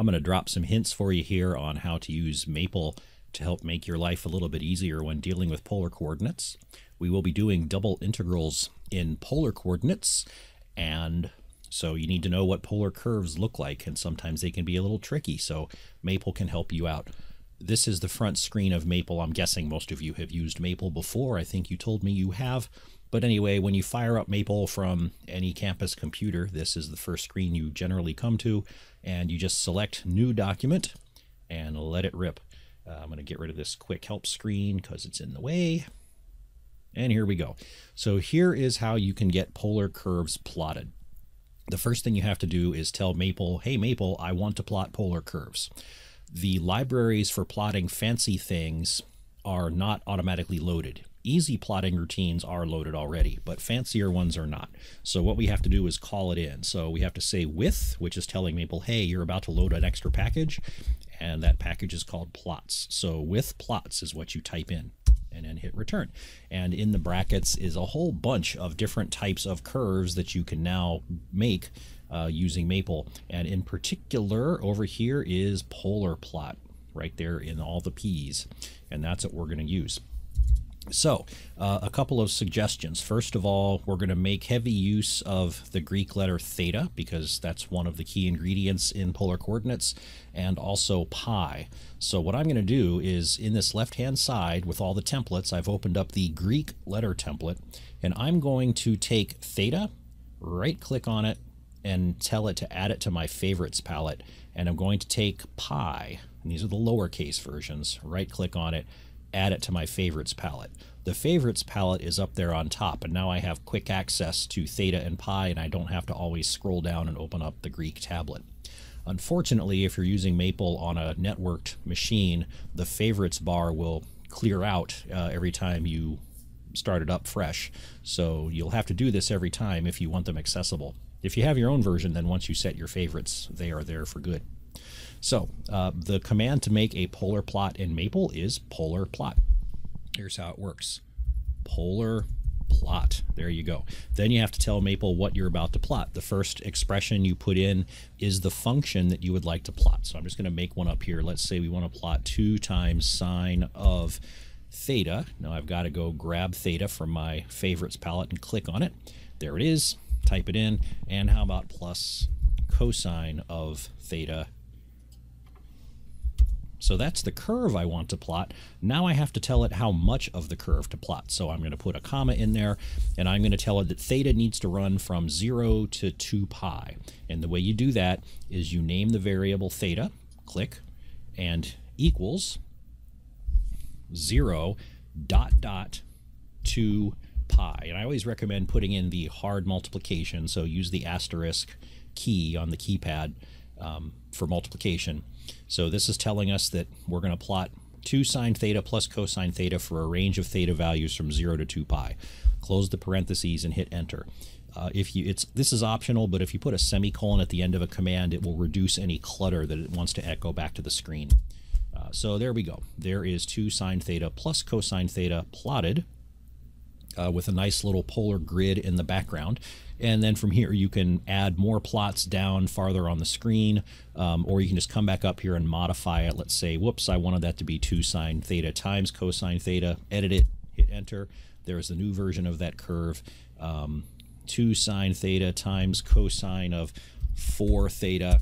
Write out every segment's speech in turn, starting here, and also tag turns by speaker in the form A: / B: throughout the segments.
A: I'm going to drop some hints for you here on how to use Maple to help make your life a little bit easier when dealing with polar coordinates. We will be doing double integrals in polar coordinates, and so you need to know what polar curves look like, and sometimes they can be a little tricky, so Maple can help you out. This is the front screen of Maple. I'm guessing most of you have used Maple before. I think you told me you have. But anyway, when you fire up Maple from any campus computer, this is the first screen you generally come to, and you just select New Document and let it rip. Uh, I'm going to get rid of this quick help screen because it's in the way. And here we go. So here is how you can get polar curves plotted. The first thing you have to do is tell Maple, hey Maple, I want to plot polar curves. The libraries for plotting fancy things are not automatically loaded. Easy plotting routines are loaded already, but fancier ones are not. So what we have to do is call it in. So we have to say with, which is telling Maple, hey, you're about to load an extra package, and that package is called plots. So with plots is what you type in and then hit return. And in the brackets is a whole bunch of different types of curves that you can now make uh, using Maple. And in particular, over here is polar plot right there in all the P's. And that's what we're going to use. So, uh, a couple of suggestions. First of all, we're going to make heavy use of the Greek letter theta because that's one of the key ingredients in polar coordinates, and also pi. So, what I'm going to do is in this left hand side with all the templates, I've opened up the Greek letter template, and I'm going to take theta, right click on it, and tell it to add it to my favorites palette. And I'm going to take pi, and these are the lowercase versions, right click on it add it to my favorites palette. The favorites palette is up there on top, and now I have quick access to theta and pi, and I don't have to always scroll down and open up the Greek tablet. Unfortunately, if you're using Maple on a networked machine, the favorites bar will clear out uh, every time you start it up fresh. So you'll have to do this every time if you want them accessible. If you have your own version, then once you set your favorites, they are there for good. So uh, the command to make a polar plot in Maple is polar plot. Here's how it works. Polar plot. There you go. Then you have to tell Maple what you're about to plot. The first expression you put in is the function that you would like to plot. So I'm just going to make one up here. Let's say we want to plot 2 times sine of theta. Now I've got to go grab theta from my favorites palette and click on it. There it is. Type it in. And how about plus cosine of theta so that's the curve I want to plot. Now I have to tell it how much of the curve to plot. So I'm going to put a comma in there, and I'm going to tell it that theta needs to run from 0 to 2 pi. And the way you do that is you name the variable theta, click, and equals 0 dot dot 2 pi. And I always recommend putting in the hard multiplication, so use the asterisk key on the keypad um, for multiplication. So this is telling us that we're going to plot 2 sine theta plus cosine theta for a range of theta values from 0 to 2 pi. Close the parentheses and hit enter. Uh, if you it's this is optional, but if you put a semicolon at the end of a command, it will reduce any clutter that it wants to echo back to the screen. Uh, so there we go. There is 2 sine theta plus cosine theta plotted uh, with a nice little polar grid in the background. And then from here, you can add more plots down farther on the screen, um, or you can just come back up here and modify it. Let's say, whoops, I wanted that to be 2 sine theta times cosine theta. Edit it, hit enter. There's the new version of that curve. Um, 2 sine theta times cosine of 4 theta.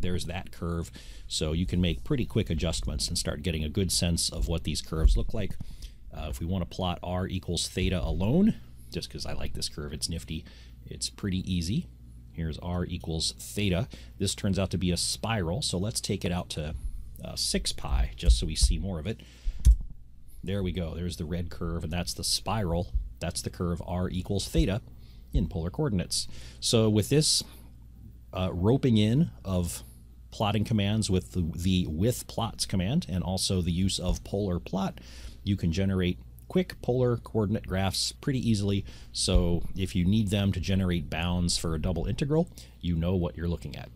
A: There's that curve. So you can make pretty quick adjustments and start getting a good sense of what these curves look like. Uh, if we want to plot r equals theta alone, just because I like this curve, it's nifty, it's pretty easy. Here's r equals theta. This turns out to be a spiral, so let's take it out to uh, 6 pi, just so we see more of it. There we go. There's the red curve, and that's the spiral. That's the curve r equals theta in polar coordinates. So with this uh, roping in of plotting commands with the, the with plots command and also the use of polar plot, you can generate quick polar coordinate graphs pretty easily. So if you need them to generate bounds for a double integral, you know what you're looking at.